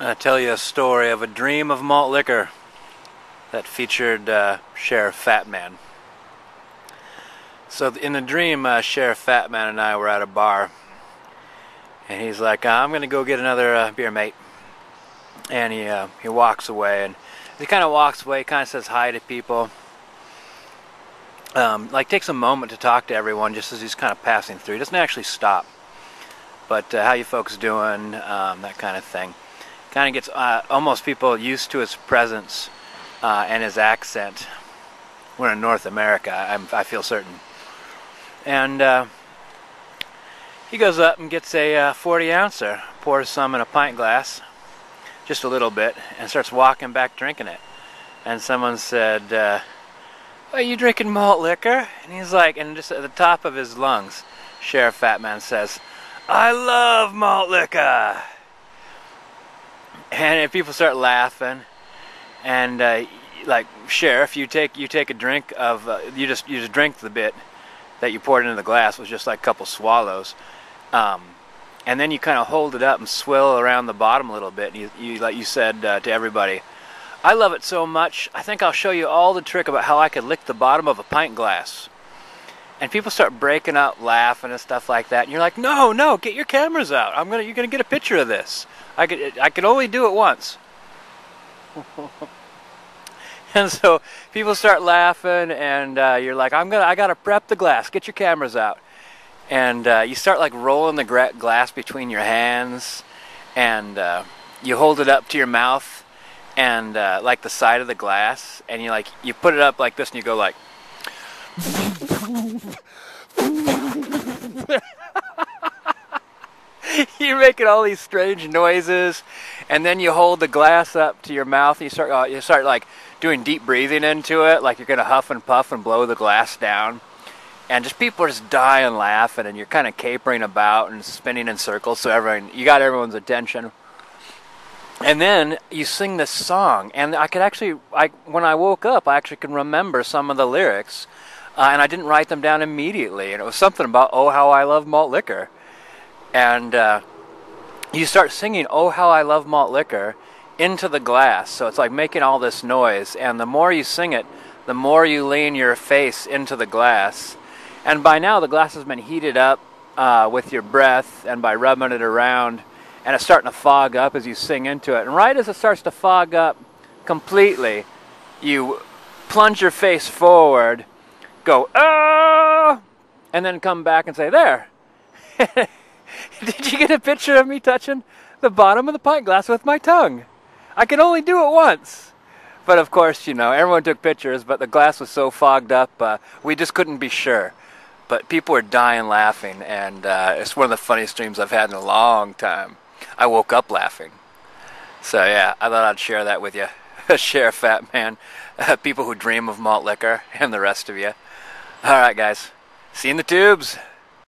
To tell you a story of a dream of malt liquor that featured uh, Sheriff Fatman. So in the dream, uh, Sheriff Fatman and I were at a bar, and he's like, uh, "I'm going to go get another uh, beer, mate." And he uh, he walks away, and he kind of walks away, kind of says hi to people, um, like takes a moment to talk to everyone just as he's kind of passing through. He doesn't actually stop, but uh, how you folks doing, um, that kind of thing kind of gets uh, almost people used to his presence uh, and his accent. We're in North America, I'm, i feel certain. And uh, he goes up and gets a uh, 40 ouncer, pours some in a pint glass, just a little bit, and starts walking back drinking it. And someone said, uh, Are you drinking malt liquor? And he's like, and just at the top of his lungs, Sheriff Fatman says, I love malt liquor and people start laughing, and uh, like sheriff, you take you take a drink of uh, you just you just drink the bit that you poured into the glass was just like a couple swallows, um, and then you kind of hold it up and swill around the bottom a little bit. And you, you like you said uh, to everybody, I love it so much. I think I'll show you all the trick about how I could lick the bottom of a pint glass. And people start breaking out laughing and stuff like that. And you're like, no, no, get your cameras out. I'm gonna, you're gonna get a picture of this. I could I could only do it once. and so people start laughing, and uh, you're like, I'm gonna I gotta prep the glass. Get your cameras out, and uh, you start like rolling the gra- glass between your hands, and uh, you hold it up to your mouth, and uh, like the side of the glass, and you like you put it up like this, and you go like. you're making all these strange noises, and then you hold the glass up to your mouth, and you start uh, you start like doing deep breathing into it, like you're gonna huff and puff and blow the glass down, and just people are just dying laughing, and you're kind of capering about and spinning in circles, so everyone you got everyone's attention. And then you sing this song, and I could actually, I when I woke up, I actually can remember some of the lyrics, uh, and I didn't write them down immediately, and it was something about "Oh, how I love malt liquor." And uh, you start singing "Oh How I Love Malt Liquor" into the glass. So it's like making all this noise, and the more you sing it, the more you lean your face into the glass. And by now, the glass has been heated up uh, with your breath and by rubbing it around, and it's starting to fog up as you sing into it. And right as it starts to fog up completely, you plunge your face forward, go ah, and then come back and say there. Did you get a picture of me touching the bottom of the pint glass with my tongue? I can only do it once. But of course, you know, everyone took pictures, but the glass was so fogged up, uh, we just couldn't be sure. But people were dying laughing, and uh, it's one of the funniest dreams I've had in a long time. I woke up laughing. So yeah, I thought I'd share that with you. Sheriff Fatman, uh, people who dream of malt liquor, and the rest of you. All right, guys. See you in the tubes.